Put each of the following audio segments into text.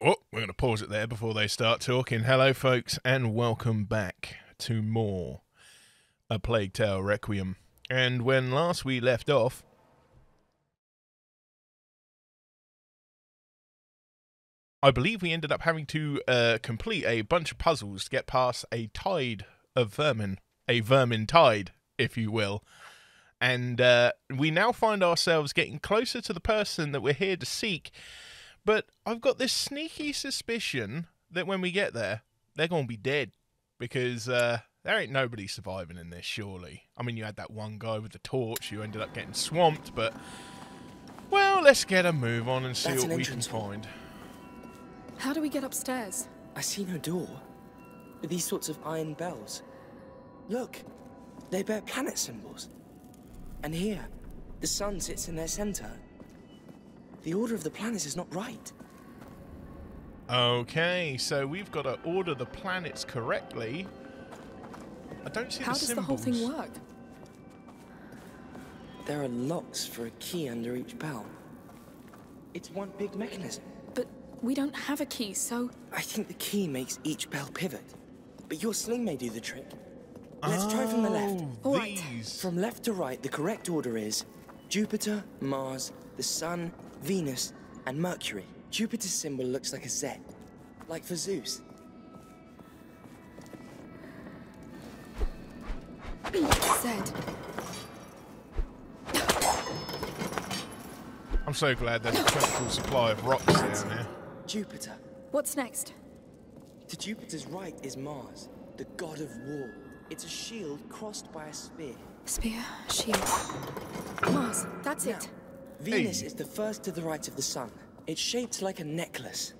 Oh, we're going to pause it there before they start talking. Hello, folks, and welcome back to more A Plague Tale Requiem. And when last we left off, I believe we ended up having to uh, complete a bunch of puzzles to get past a tide of vermin, a vermin tide, if you will. And uh, we now find ourselves getting closer to the person that we're here to seek. But I've got this sneaky suspicion that when we get there, they're going to be dead. Because uh, there ain't nobody surviving in this, surely. I mean, you had that one guy with the torch who ended up getting swamped, but. Well, let's get a move on and see That's what an we can hall. find. How do we get upstairs? I see no door. But these sorts of iron bells. Look, they bear planet symbols. And here, the sun sits in their center. The order of the planets is not right. Okay, so we've got to order the planets correctly. I don't see How the does symbols. the whole thing work? There are locks for a key under each bell. It's one big mechanism. But we don't have a key, so I think the key makes each bell pivot. But your sling may do the trick. Let's try from the left. Oh, All right. From left to right, the correct order is Jupiter, Mars, the Sun, Venus, and Mercury. Jupiter's symbol looks like a Z, like for Zeus. Zed. I'm so glad there's a plentiful supply of rocks down there. Jupiter. What's next? To Jupiter's right is Mars, the god of war. It's a shield crossed by a spear. Spear, shield. Mars, that's Now, it. Venus Hey. is the first to the right of the Sun. It's shaped like a necklace.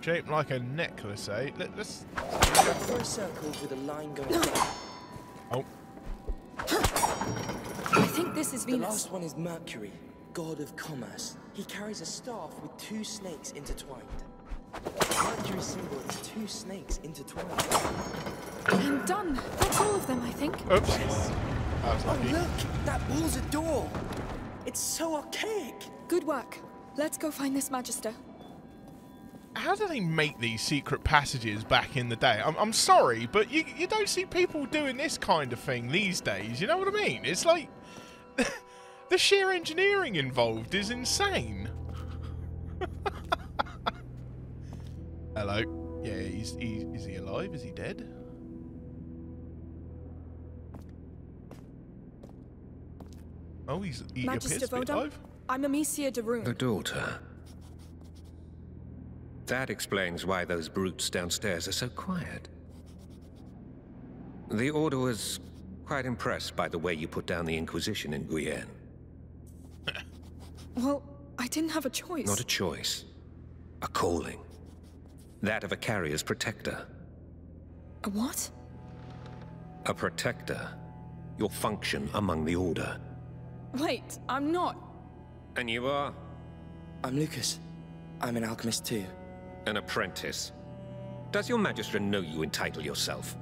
Shaped like a necklace, eh? Let, us For a circle with a line going down. Oh, I think this is Venus. The last one is Mercury, god of commerce. He carries a staff with two snakes intertwined. Mercury's symbol is two snakes intertwined. I'm done. That's all of them, I think. oops. I Oh, look! That wall's a door! It's so archaic! Good work. Let's go find this Magister. How do they make these secret passages back in the day? I'm, I'm sorry, but you, you don't see people doing this kind of thing these days. You know what I mean? It's like the sheer engineering involved is insane. Hello. Yeah, he's, he, is he alive? Is he dead? Oh, he's he Magister to be Vaudin? I'm Amicia de Rune. The daughter. That explains why those brutes downstairs are so quiet. The Order was quite impressed by the way you put down the Inquisition in Guyenne. Well, I didn't have a choice. Not a choice. A calling. That of a carrier's protector. A what? A protector. Your function among the Order. Wait, I'm not. And you are? I'm Lucas. I'm an alchemist too. An apprentice. Does your Magistra know you entitle yourself?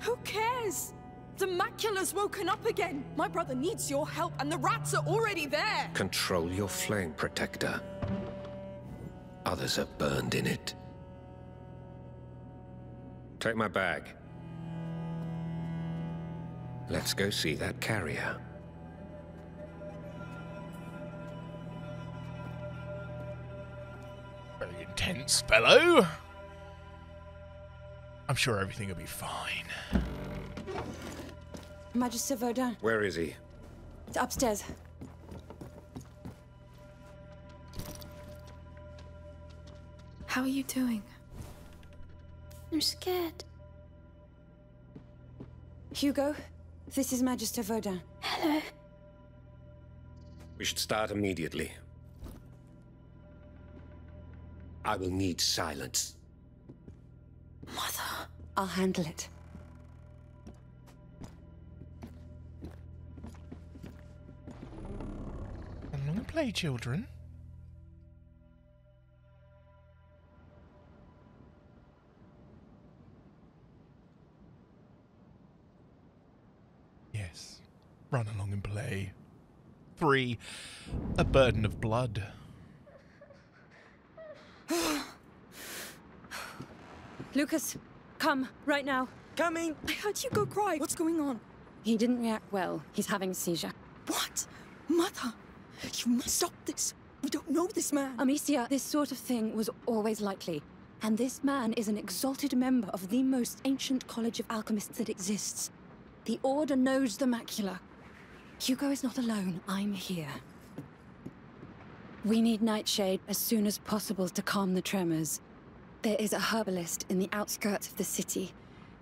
Who cares? The macula's woken up again. My brother needs your help, and the rats are already there. Control your flame, Protector. Others are burned in it. Take my bag. Let's go see that carrier. Very intense fellow. I'm sure everything will be fine. Magister Vaudin, Where is he? it's upstairs. How are you doing? I'm scared. Hugo, this is Magister Vaudin. Hello. We should start immediately. I will need silence. Mother. I'll handle it. I'm gonna play, children. Yes. Run along and play. Three. A burden of blood. Lucas, come, right now. Coming! I heard you go cry. What's going on? He didn't react well. He's having a seizure. What? Mother, you must stop this. We don't know this man. Amicia, this sort of thing was always likely. And this man is an exalted member of the most ancient college of alchemists that exists. The Order knows the macula. Hugo is not alone. I'm here. We need Nightshade as soon as possible to calm the tremors. There is a herbalist in the outskirts of the city.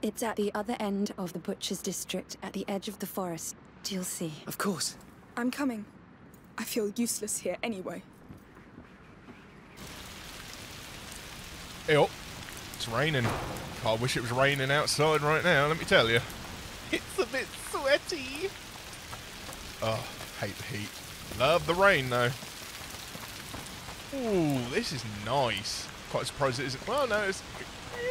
It's at the other end of the Butcher's District, at the edge of the forest. Do You'll see. Of course. I'm coming. I feel useless here anyway. Hey, oh, it's raining. I wish it was raining outside right now, let me tell you. It's a bit sweaty. Oh, hate the heat. Love the rain, though. Ooh, this is nice. Quite surprised it isn't. Well, no, it's,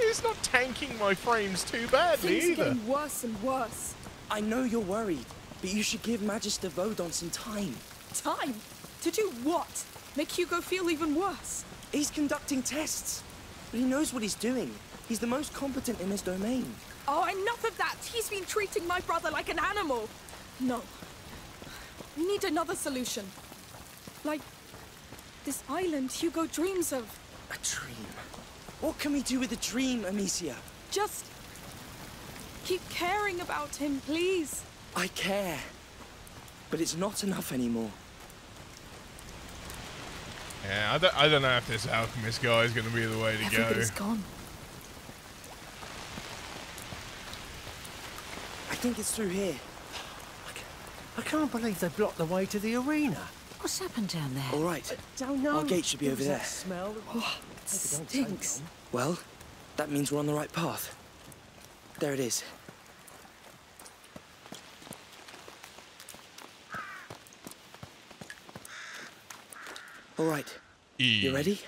it's not tanking my frames too badly Things are either. getting worse and worse. I know you're worried, but you should give Magister Vaudin some time. Time? To do what? Make Hugo feel even worse? He's conducting tests. But he knows what he's doing. He's the most competent in his domain. Oh, enough of that! He's been treating my brother like an animal! No. We need another solution. Like this island Hugo dreams of. A dream. What can we do with a dream, Amicia? Just keep caring about him, please. I care. But it's not enough anymore. Yeah, I don't, I don't know if this alchemist guy is going to be the way to go. Everybody's gone. I think it's through here. I can't believe they blocked the way to the arena. What's happened down there? All right. Don't know. Our gate should be over there. Smell. It Hope it don't stinks. Well, that means we're on the right path. There it is. All right. E. You ready?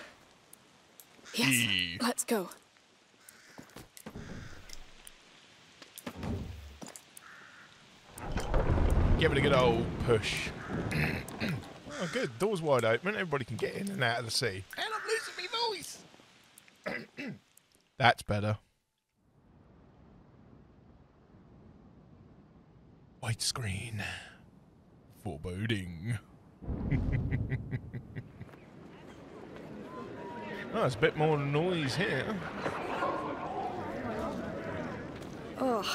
Yes, E. let's go. Give it a good old push. oh, good. Door's wide open. Everybody can get in and out of the sea. And I'm losing my voice. That's better. White screen. Foreboding. oh, there's a bit more noise here. Ugh.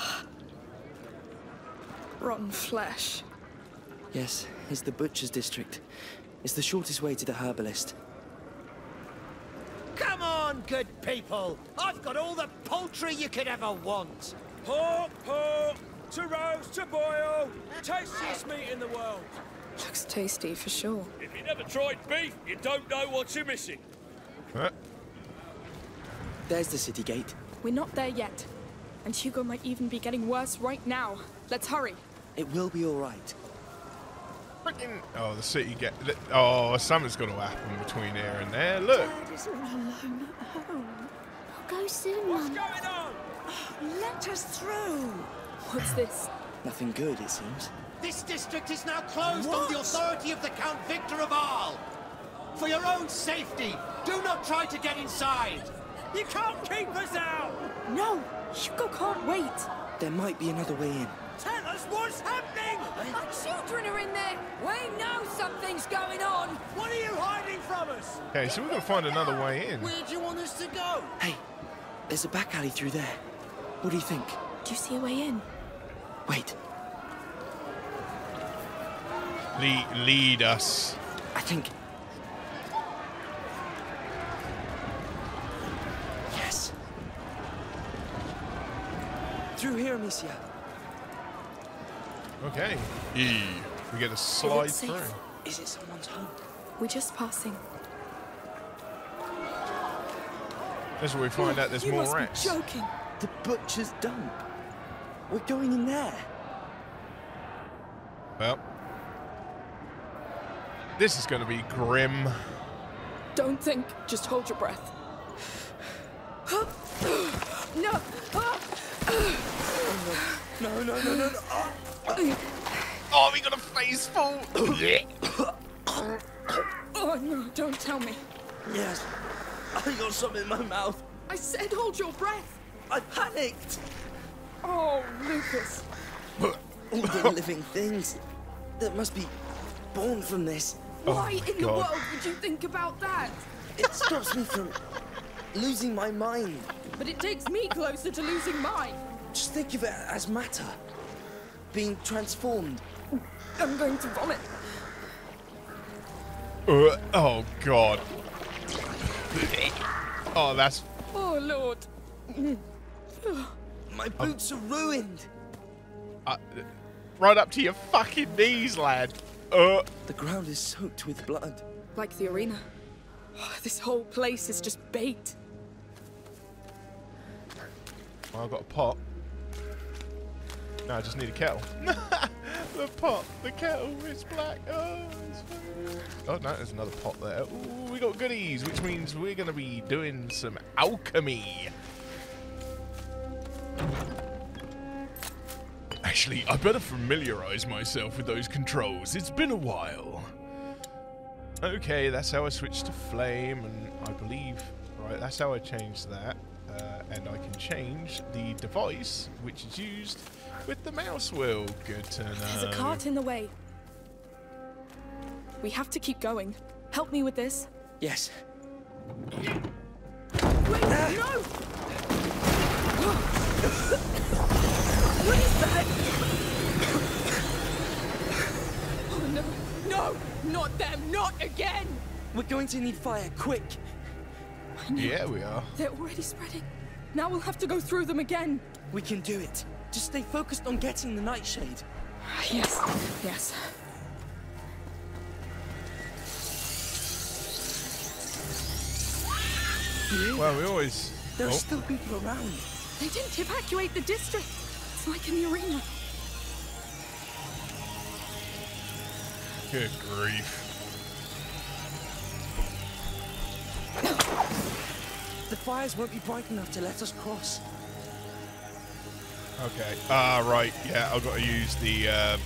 Rotten flesh. Yes, it's the Butcher's District. It's the shortest way to the herbalist. Come on, good people. I've got all the poultry you could ever want. Pork, pork, to roast, to boil. Tastiest meat in the world. Looks tasty for sure. If you never tried beef, you don't know what you're missing. Huh? There's the city gate. We're not there yet. And Hugo might even be getting worse right now. Let's hurry. It will be all right. Freaking! Oh, the city get. Oh, something's going to happen between here and there. Look. is all alone at home. Go soon, What's Mum. going on? Let us through. What's this? Nothing good, it seems. This district is now closed on the authority of the Count Victor of Arles. For your own safety, do not try to get inside. You can't keep us out! No! Hugo can't wait! There might be another way in. Tell us what's happening! Our children are in there! We know something's going on! What are you hiding from us? Okay, so we've got to find another way in. Where do you want us to go? Hey, there's a back alley through there. What do you think? Do you see a way in? Wait, Lead, lead us. I think. Yes. Through here, Amicia. Okay. E. We get to Is slide it safe? through. Is it someone's home? We're just passing. This is where we find out there's you more must rats. be joking! The butcher's dump. We're going in there. Well, this is going to be grim. Don't think, just hold your breath. no! No, no, no, no, no. Oh, Oh, we got a face full. Oh no, don't tell me. yes. I got something in my mouth. I said hold your breath! I panicked! Oh, Lucas. All the living things that must be born from this. Why oh, in the world would you think about that? It stops me from losing my mind. But it takes me closer to losing mine. Just think of it as matter being transformed. I'm going to vomit. Uh, oh god. Oh, that's Oh, Lord. My boots are ruined. uh, right up to your fucking knees, lad. Uh, The ground is soaked with blood. Like the arena. This whole place is just bait. well, I've got a pot. No, I just need a kettle. the pot, the kettle, it's black. Oh, it's oh no, there's another pot there. Ooh, we got goodies, which means we're going to be doing some alchemy. Actually, I better familiarize myself with those controls. It's been a while. Okay, that's how I switch to flame, and I believe, right, that's how I change that. Uh, and I can change the device, which is used with the mouse wheel. Good to know. There's a cart in the way. We have to keep going. Help me with this. Yes. Wait, no! what is that? oh no, no, not them, not again! We're going to need fire, quick. Yeah, we are. They're already spreading. Now we'll have to go through them again. We can do it. Just stay focused on getting the nightshade. Yes, yes. Well, we always. There are Oh, still people around. They didn't evacuate the district. It's like in the arena. good grief. The fires won't be bright enough to let us cross. Okay. Ah, right. Yeah, I've got to use the. Uh,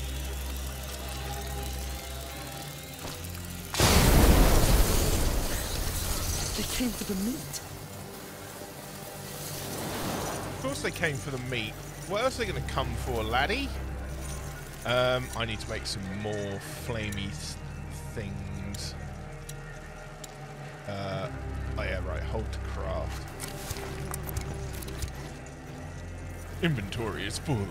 They came for the meat. of course, they came for the meat. What else are they going to come for, laddie? Um, I need to make some more flamey th- things. Uh, oh yeah, right. Hold to craft. Inventory is full.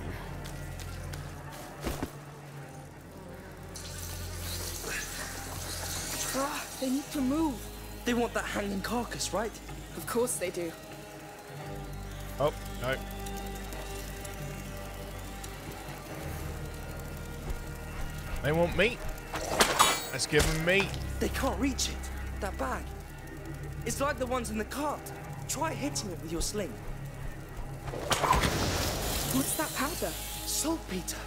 Ah, they need to move. They want that hanging carcass, right? Of course they do. Oh no. They want meat. Let's give them meat. They can't reach it. That bag. It's like the ones in the cart. Try hitting it with your sling. What's that powder? Saltpeter.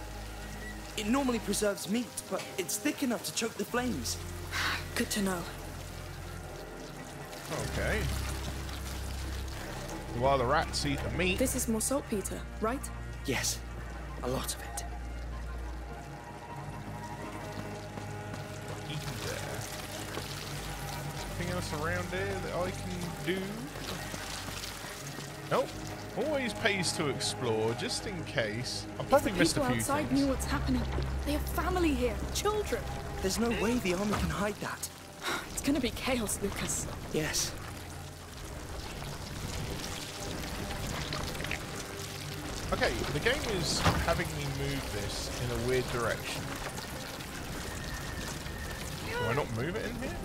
It normally preserves meat, but it's thick enough to choke the flames. Good to know. Okay. While the rats eat the meat. This is more saltpeter, right? Yes, a lot of it. eat there. Anything else around there that I can do? Nope. Always pays to explore, just in case. I probably the missed a few outside things. knew what's happening. They have family here, children. There's no way the army can hide that. It's gonna be chaos, Lucas. Yes. Okay, the game is having me move this in a weird direction. Do I not move it in here?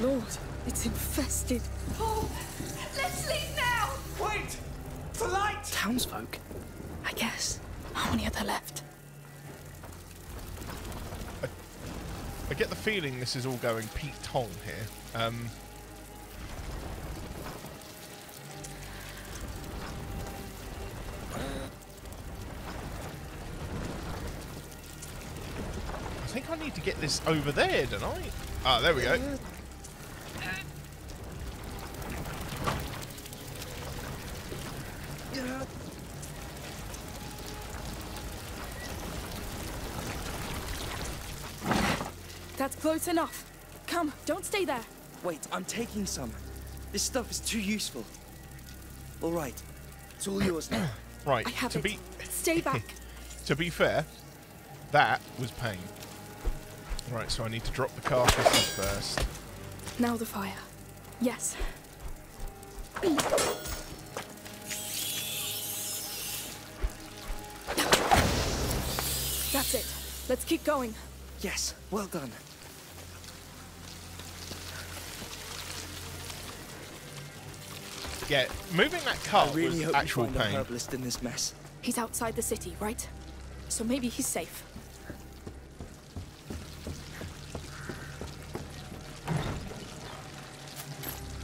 Lord, it's infested. Oh, let's leave now! Wait! For light! Townsfolk. I guess. How many are there left? I get the feeling this is all going Pete Tong here. Um, I think I need to get this over there, don't I? Ah, there we go. That's close enough. Come, don't stay there. Wait, I'm taking some. This stuff is too useful. All right. It's all yours now. Right. I have to it. be Stay back. to be fair, that was pain. Right, so I need to drop the carcasses first. now the fire. Yes. That's it. Let's keep going. Yes, well done. Yeah, moving that I really was hope actual you find pain. herbalist in this mess. He's outside the city, right? So maybe he's safe.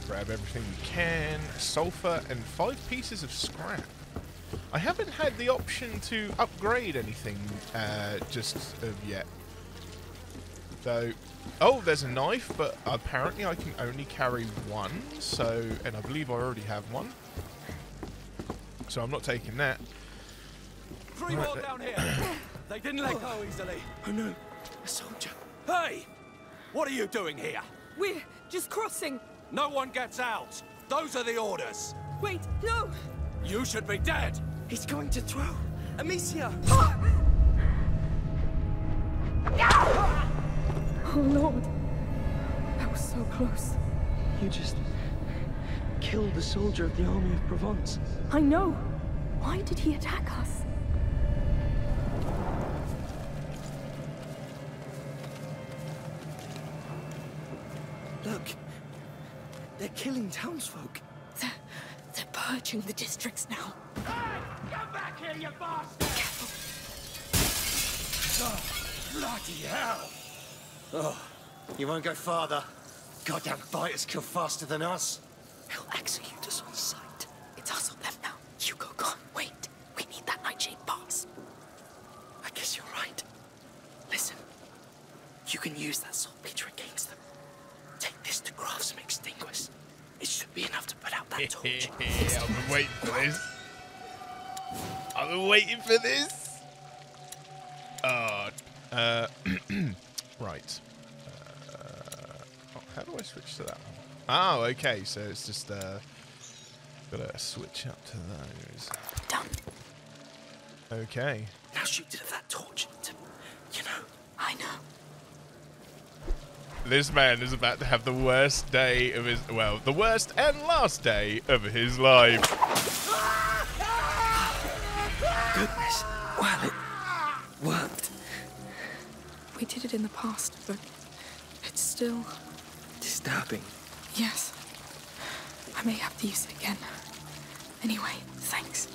Grab everything you can. Sulfur and five pieces of scrap. I haven't had the option to upgrade anything uh, just of yet. So, oh, there's a knife, but apparently I can only carry one. So, and I believe I already have one. So I'm not taking that. Three more down here. they didn't let go easily. Oh no, a soldier. Hey! What are you doing here? We're just crossing. No one gets out. Those are the orders. Wait, no! You should be dead. He's going to throw. Amicia! Ah! Oh Lord. That was so close. You just killed a soldier of the army of Provence. I know. Why did he attack us? Look, they're killing townsfolk. They're, they're purging the districts now. Hey! Come back here, you bastard! Bloody hell! Oh, you won't go farther. Goddamn fighters kill faster than us. He'll execute us on sight. It's us or them now. Hugo, can't wait. We need that nightshade pass. I guess you're right. Listen, you can use that saltpeter against them. Take this to Craftsman Extinguish. It should be enough to put out that torch. I've been waiting for this. I've been waiting for this. Oh, uh, right. How do I switch to that one? Oh, okay. So it's just uh, gotta switch up to those. Done. Okay. Now shoot it at that torch to, you know. I know. This man is about to have the worst day of his well, the worst and last day of his life. Goodness. Well, it worked. We did it in the past, but it's still. Disturbing. Yes. I may have to use it again. Anyway, thanks.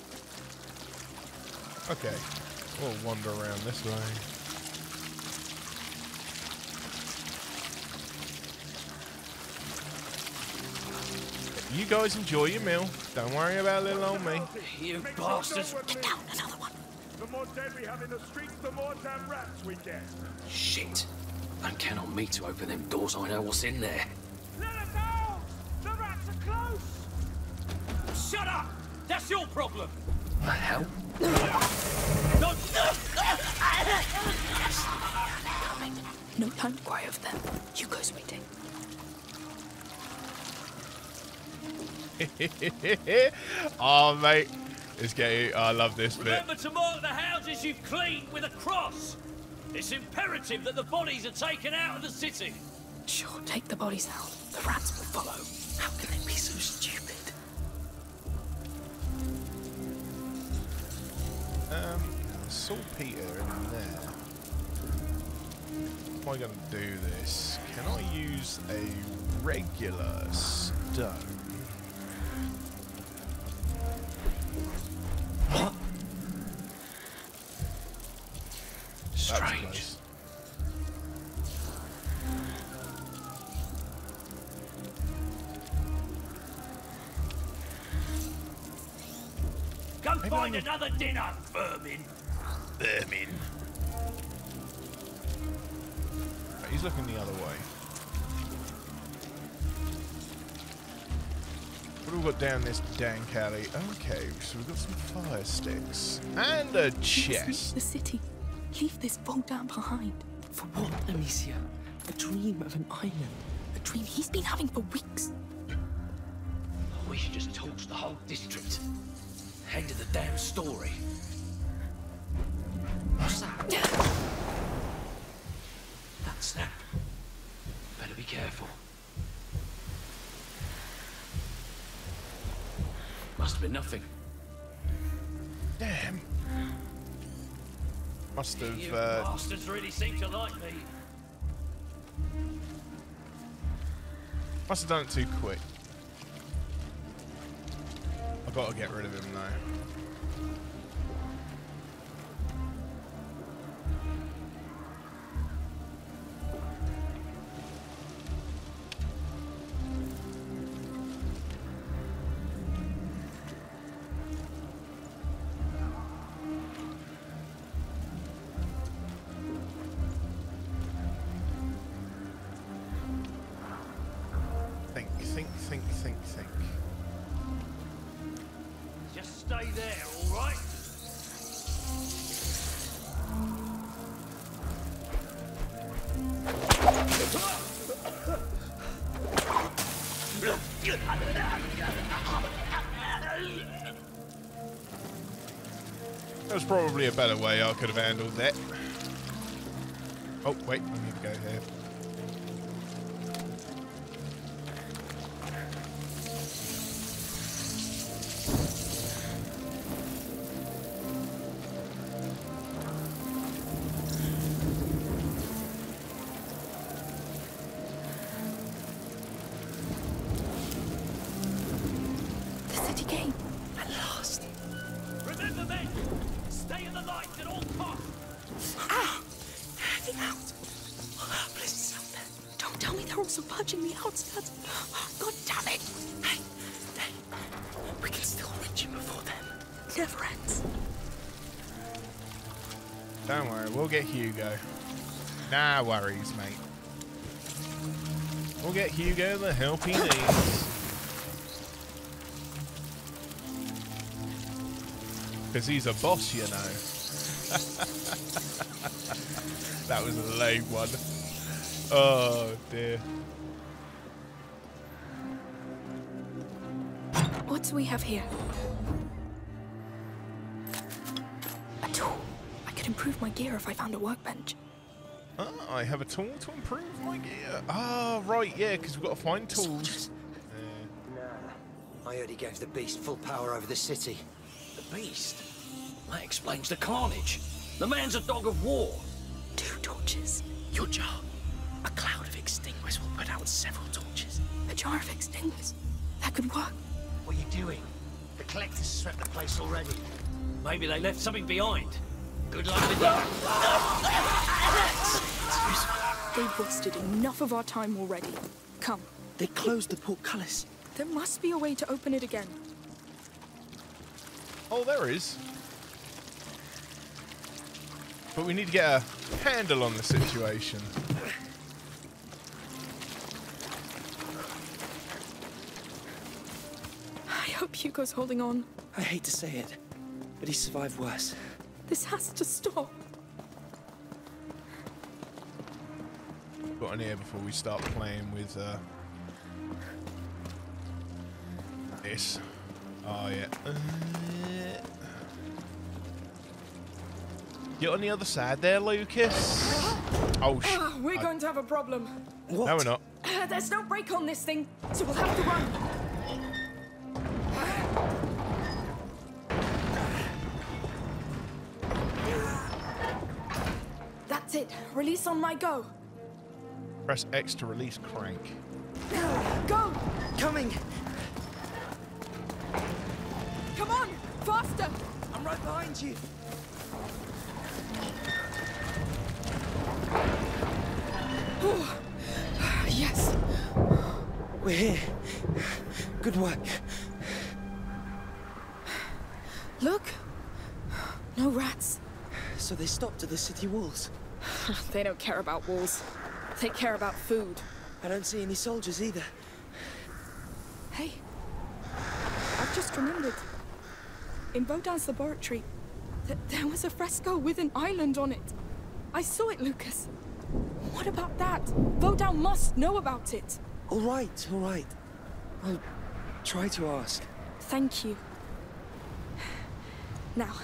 Okay. We'll wander around this way. You guys enjoy your meal. Don't worry about little old me. You bastards! Get down, another one. The more dead we have in the streets, the more damn rats we get. Shit. Don't count on me to open them doors. I know what's in there. Let us out! The rats are close! Shut up! That's your problem! The hell? No time to cry over them. Hugo's waiting. oh, mate. It's getting. I love this bit. Remember to mark the houses you've cleaned with a cross. It's imperative that the bodies are taken out of the city. Sure, take the bodies out. The rats saltpeter in there. How am I going to do this? Can I use a regular stone? Strange. close. Go find I- another dinner, this dank alley? Okay, so we've got some fire sticks. And a chest. the city. Leave this vault down behind. For what, Amicia? A dream of an island. A dream he's been having for weeks. We should just torch the whole district. End of the damn story. Must have. You Uh, bastards really seem to like me. must have done it too quick. I've got to get rid of him now. Probably a better way I could have handled that. Oh, wait, I need to go here. The city gate. Stay in the light at all costs! Ah! The out. Bliss is out there. Don't tell me they're also punching the outskirts. God damn it! Hey, hey. We can still reach him before then. Never ends. Don't worry, we'll get Hugo. Nah worries, mate. We'll get Hugo the help he needs. Because he's a boss, you know. that was a lame one. Oh, dear. What do we have here? A tool. I could improve my gear if I found a workbench. Ah, I have a tool to improve my gear. Ah, right, yeah, because we've got to find tools. Nah. I already gave the beast full power over the city. Beast? That explains the carnage. The man's a dog of war. Two torches. Your jar. A cloud of extinguish will put out several torches. A jar of extinguishers? That could work. What are you doing? The collectors swept the place already. Maybe they left something behind. Good luck with that. They've wasted enough of our time already. Come. They closed the portcullis. There must be a way to open it again. Oh, there is. But we need to get a handle on the situation. I hope Hugo's holding on. I hate to say it, but he survived worse. This has to stop. Got an ear before we start playing with uh, this. Oh yeah. Uh, you on the other side there, Lucas? Oh sh! Ah, we're I- going to have a problem. What? No, we're not. Uh, there's no brake on this thing, so we'll have to run. That's it. Release on my go. Press X to release crank. Go! Coming! Faster! I'm right behind you. Yes. We're here. Good work. Look. No rats. So they stopped at the city walls. They don't care about walls. They care about food. I don't see any soldiers either. Hey. I've just remembered. In Vaudin's laboratory, th- there was a fresco with an island on it. I saw it, Lucas. What about that? Baudin must know about it. All right, all right. I'll Try to ask. Thank you. Now,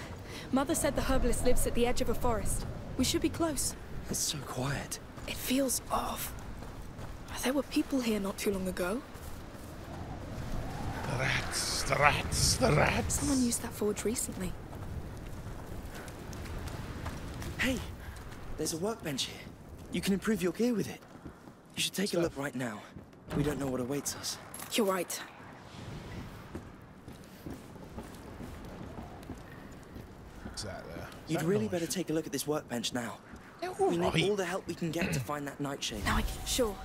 Mother said the herbalist lives at the edge of a forest. We should be close. It's so quiet. It feels off. There were people here not too long ago. The rats, the rats, the rats. Someone used that forge recently. Hey, there's a workbench here. You can improve your gear with it. You should take a look right now. We don't know what awaits us. You're right. What's that there? Is You'd that really knife? better take a look at this workbench now. Yeah, We alright. need all the help we can get to find that nightshade. Now I can. Sure.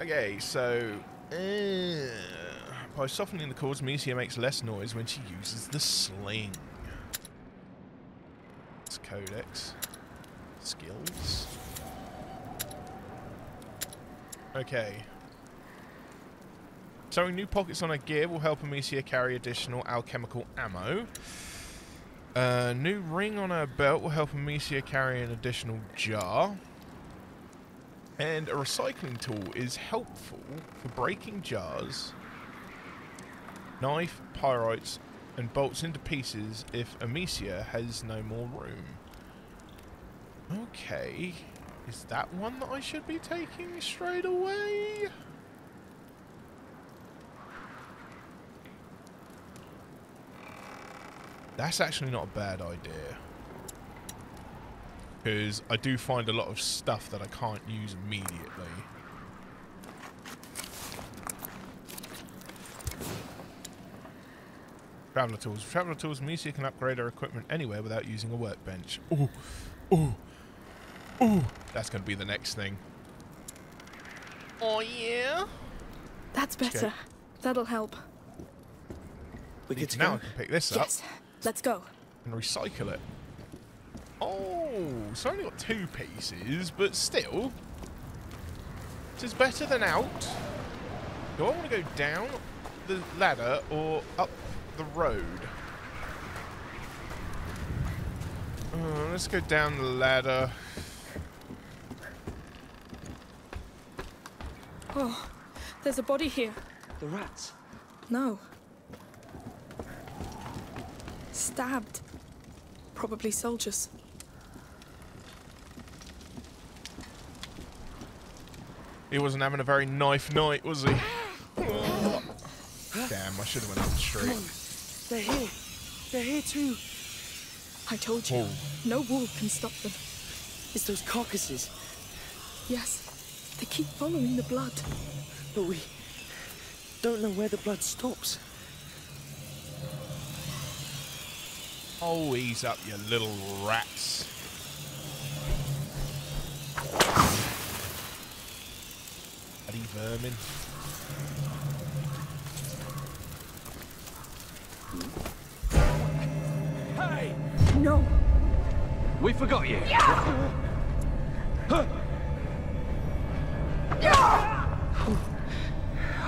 Okay, so uh, by softening the cords, Amicia makes less noise when she uses the sling. It's codex skills. Okay. Sewing new pockets on her gear will help Amicia carry additional alchemical ammo. A new ring on her belt will help Amicia carry an additional jar. And a recycling tool is helpful for breaking jars, knife, pyrites, and bolts into pieces if Amicia has no more room. Okay. Is that one that I should be taking straight away? That's actually not a bad idea. Because I do find a lot of stuff that I can't use immediately. Traveler tools. Traveler tools means you can upgrade our equipment anywhere without using a workbench. Ooh, ooh, ooh. That's going to be the next thing. Oh yeah. That's better. That'll help. We're good to now I can pick this up Yes. Let's go. and recycle it. Oh, it's only got two pieces, but still, it is better than out. Do I want to go down the ladder or up the road? Uh, let's go down the ladder. Oh, there's a body here. The rats. No. Stabbed. Probably soldiers. He wasn't having a very knife night, was he? Damn, I should have went up the street. They're here. They're here too. I told you. Oh. No wall can stop them. It's those carcasses. Yes. They keep following the blood. But we don't know where the blood stops. Oh, ease up, you little rats. Bloody vermin. Hey! No. We forgot you.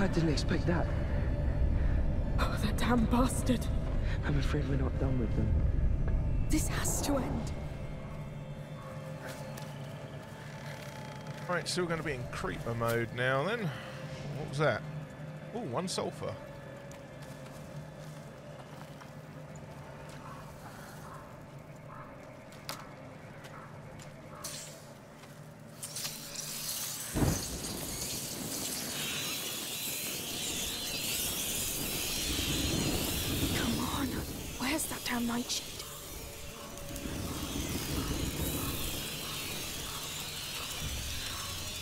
I didn't expect that. Oh, that damn bastard. I'm afraid we're not done with them. This has to end. Right, still going to be in creeper mode now then. What was that? Oh, one sulfur. Come on. Where's that damn nightshade?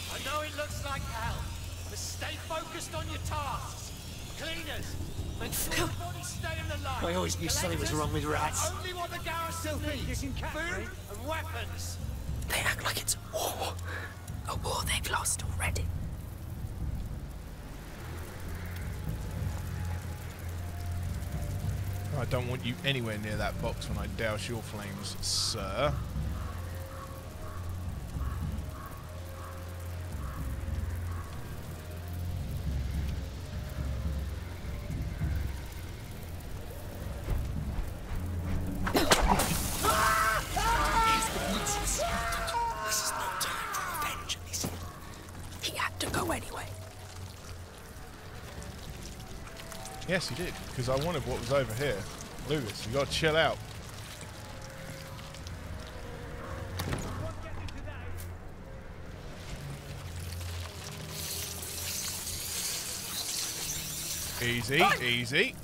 I know it looks like hell, but stay focused on your tasks. Cleaners, make sure the bodies stay in the line. I always knew something was Collectors, wrong with rats. Only what the garrison needs. Food and weapons. They act like it's war. A war they've lost already. I don't want you anywhere near that box when I douse your flames, sir. Go anyway. Yes, he did, because I wanted what was over here. Lucas, you gotta chill out. Easy, easy.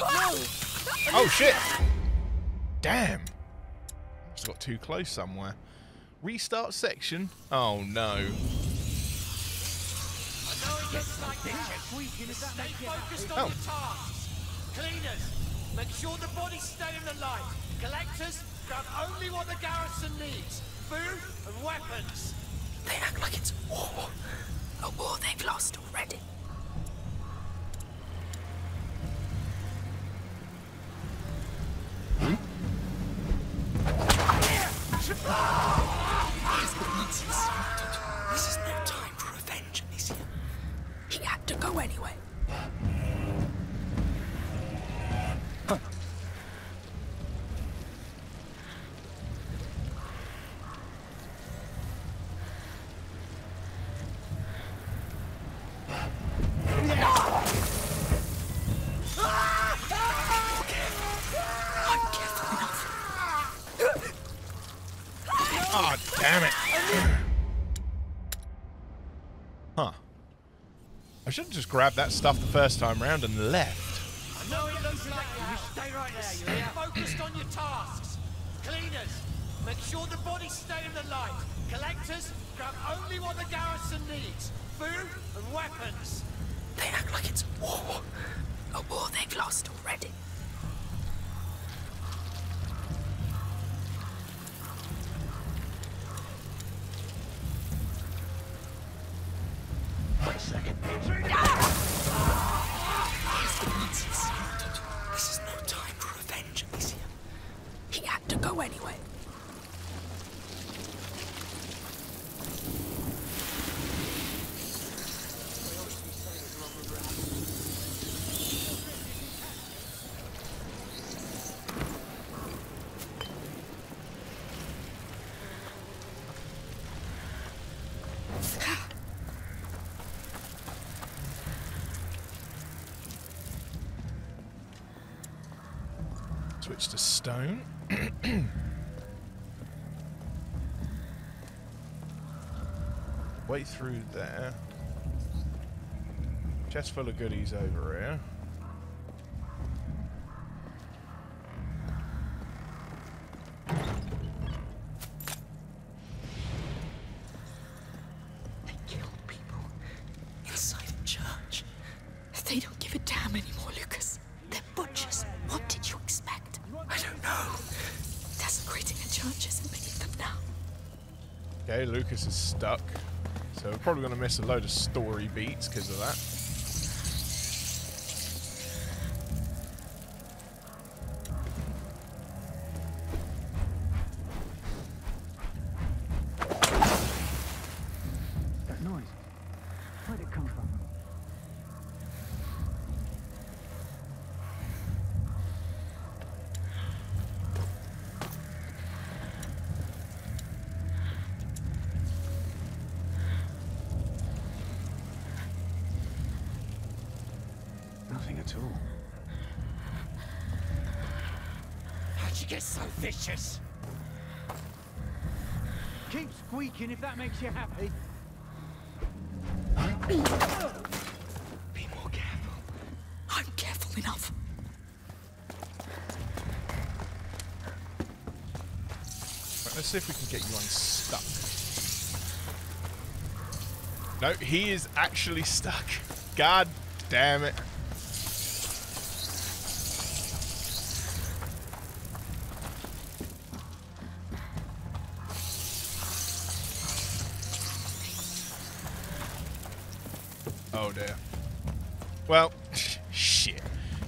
Oh shit! Damn! Just got too close somewhere. Restart section. Oh no. I know it gets like this. Stay focused on Oh. your tasks. Cleaners, make sure the bodies stay in the light. Collectors, grab only what the garrison needs. Food and weapons. They act like it's war. A war they've lost already. Grabbed that stuff the first time round and left. I know it looks like that. Stay right there, you hear? Focused on your tasks. Cleaners, make sure the bodies stay in the light. Collectors, grab only what the garrison needs. Food and weapons. They act like it's war. A war they've lost already. Switch to stone. Way through there. Chest full of goodies over here. Probably going to miss a load of story beats because of that. That makes you happy. Be more careful. I'm careful enough. Right, let's see if we can get you unstuck. No, he is actually stuck. God damn it.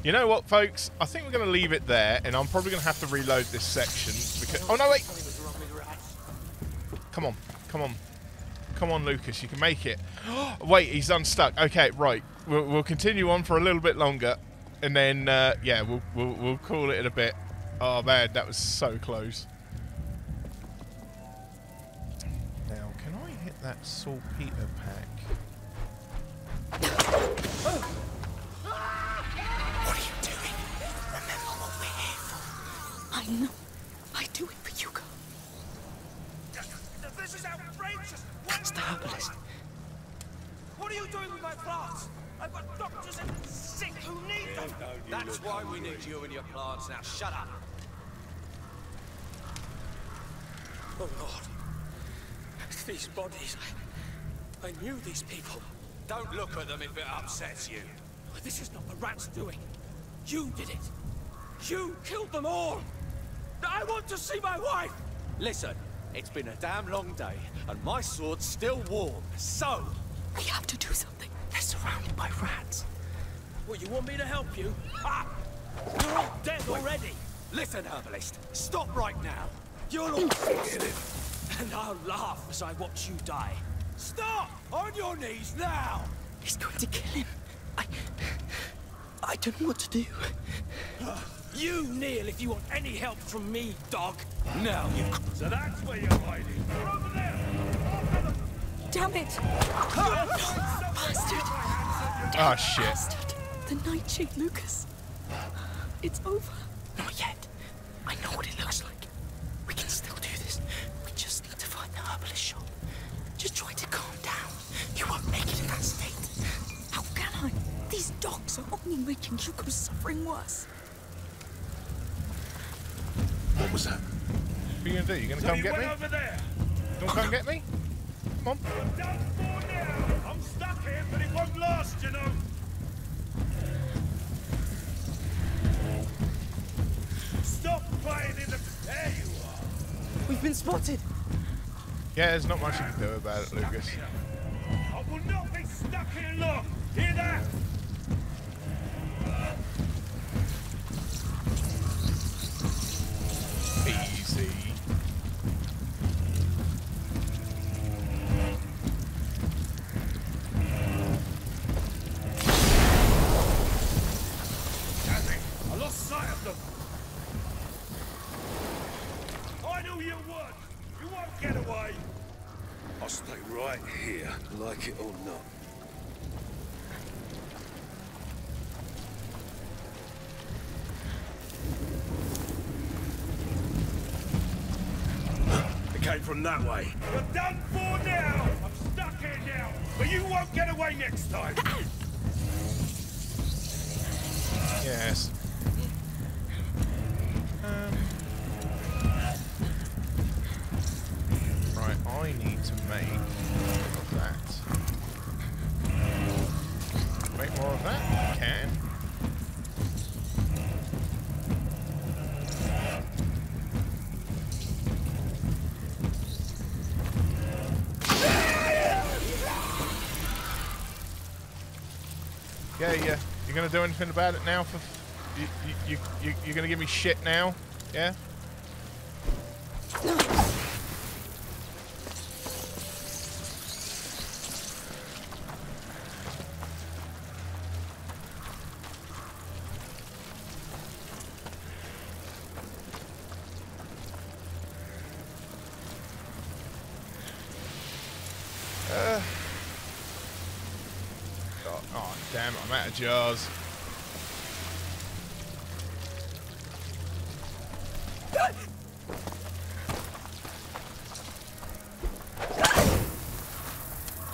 You know what, folks? I think we're going to leave it there, and I'm probably going to have to reload this section because. Oh no, wait! Come on, come on, come on, Lucas. You can make it. wait, he's unstuck. Okay, right. We'll, we'll continue on for a little bit longer, and then uh, yeah, we'll, we'll we'll call it in a bit. Oh man, that was so close. Now, can I hit that saltpeter pack? Your plants now. Shut up. Oh, Lord. These bodies. I, I knew these people. Don't look at them if it upsets you. This is not the rat's doing. You did it. You killed them all. I want to see my wife. Listen, it's been a damn long day, and my sword's still warm. So, We have to do something. They're surrounded by rats. Well, you want me to help you? Ah! You're all dead already. listen, herbalist. Stop right now. You'll all forget it. And I'll laugh as I watch you die. Stop! On your knees now! He's going to kill him. I... I don't know what to do. You kneel if you want any help from me, dog. Now you. So that's where you're hiding. You're over there. Damn it! Bastard! Ah, shit. Bastard! The nightshade, Lucas. It's over. Not yet. I know what it looks like. We can still do this. We just need to find the herbalist shop. Just try to calm down. You won't make it in that state. How can I? These dogs are only making Hugo's suffering worse. What was that? What are you gonna do? You gonna So come you get me? over there. You wanna come get me? Come on. Done for now. I'm stuck here, but it won't last, you know. Stop in the... There you are. We've been spotted. Yeah, there's not much you can do about it, Lucas. I will not be stuck here long. Hear that? Came from that way. You're done for now. I'm stuck here now, but you won't get away next time. Yes. Yeah. You gonna do anything about it now? For you, you, you, you, you're gonna give me shit now? Yeah. Uh. Oh, oh, damn it, I'm out of jars.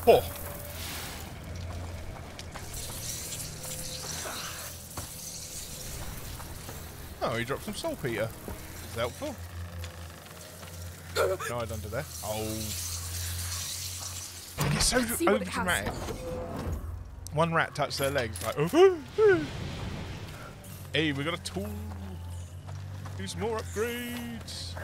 Oh. Oh, he dropped some saltpeter. Is that helpful? Died under there. Oh. It's so Let's One rat touched their legs, like, oh, hey, we got a tool. Do some more upgrades.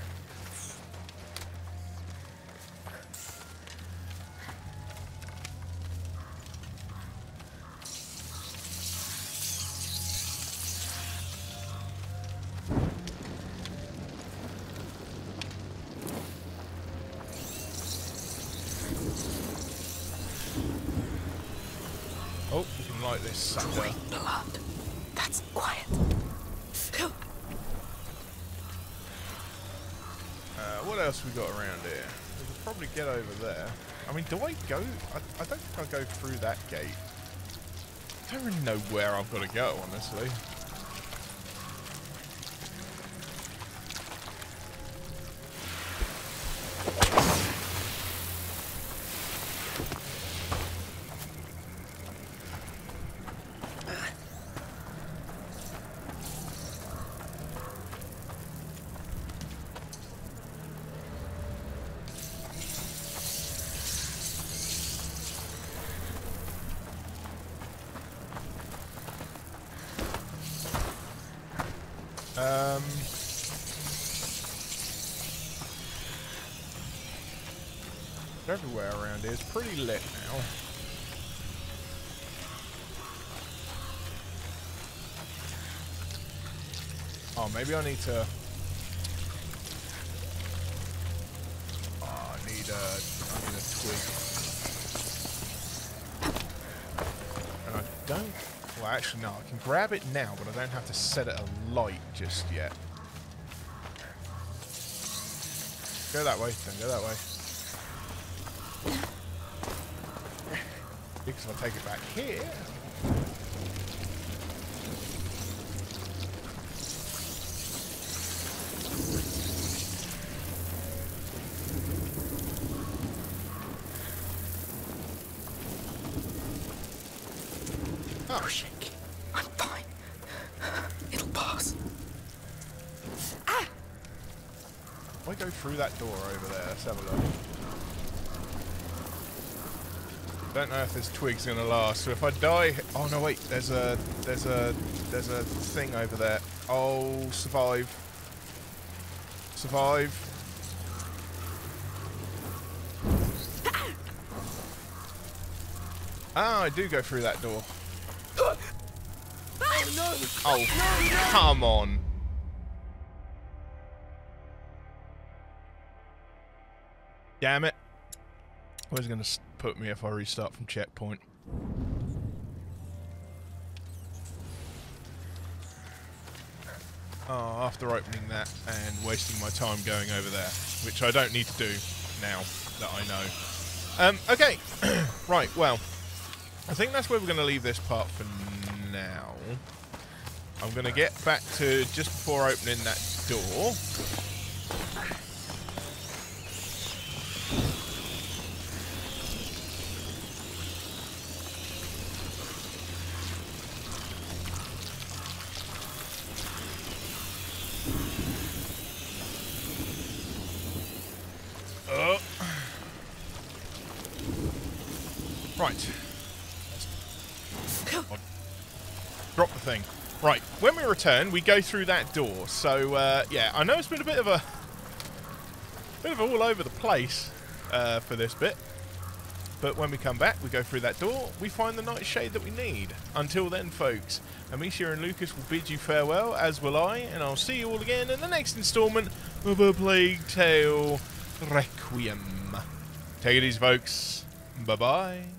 Light this sucker. Blood. That's quiet. Uh, what else we got around here? We could probably get over there. I mean, do I go? I, I don't think I'll go through that gate. I don't really know where I've got to go, honestly. Everywhere around here is pretty lit now. Oh, maybe I need to. Oh, I need a, I need a twig. And I don't. Well, actually, no. I can grab it now, but I don't have to set it alight just yet. Go that way. Then go that way. Because if I take it back here. Oh, shake. I'm fine. It'll pass. Why go through that door over there? Let's have a look. Don't know if this twig's gonna last. So if I die, oh no, wait. There's a, there's a, there's a thing over there. Oh, survive. Survive. Ah, I do go through that door. Oh, no! Oh, come on. Damn it. Where's going to put me if I restart from checkpoint? Oh, after opening that and wasting my time going over there, which I don't need to do now that I know. Um, okay, right, well, I think that's where we're going to leave this part for now. I'm going to get back to just before opening that door. Oh. Right. I'll drop the thing. Right, we we go through that door. So, uh, yeah, I know it's been a bit of a... bit of all over the place uh, for this bit. But when we come back, we go through that door, we find the nightshade that we need. Until then, folks, Amicia and Lucas will bid you farewell, as will I, and I'll see you all again in the next instalment of A Plague Tale Requiem. Take it easy, folks. Bye-bye.